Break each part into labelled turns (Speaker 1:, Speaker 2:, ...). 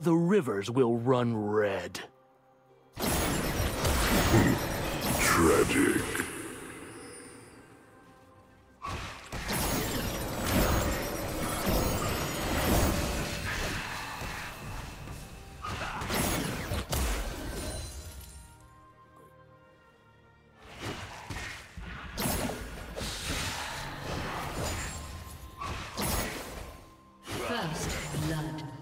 Speaker 1: the rivers will run red.
Speaker 2: Tragic.
Speaker 3: First blood.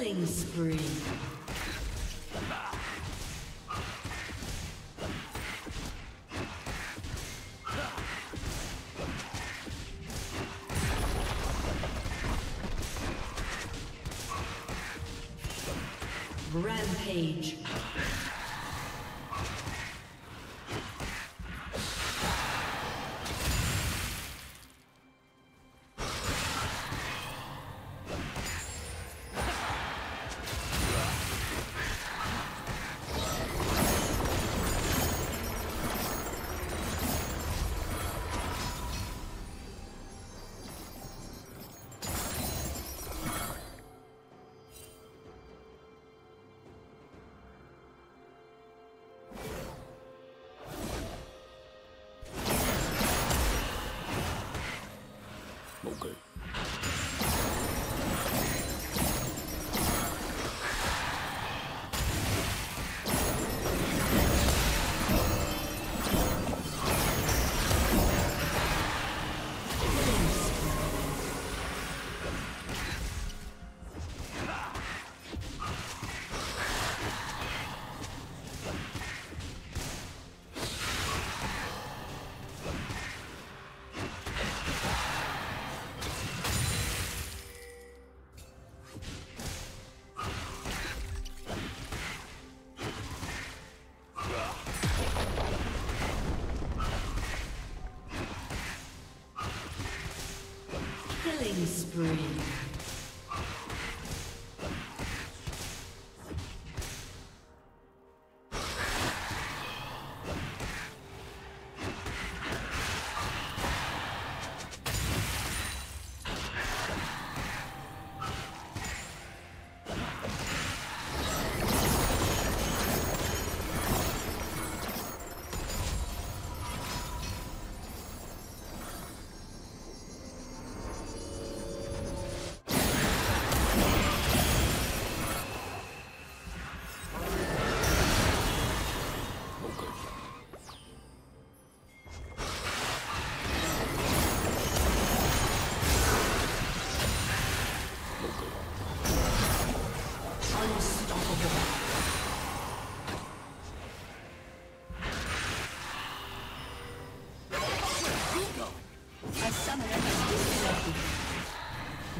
Speaker 3: Killing spree. Killing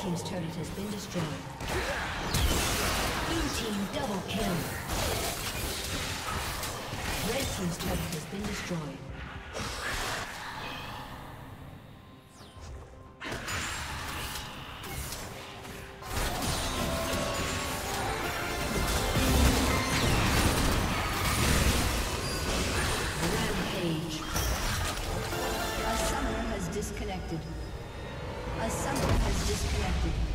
Speaker 3: Team's turret has been destroyed. Blue Team double kill. Red Team's turret has been destroyed. A summoner has disconnected. Disconnected.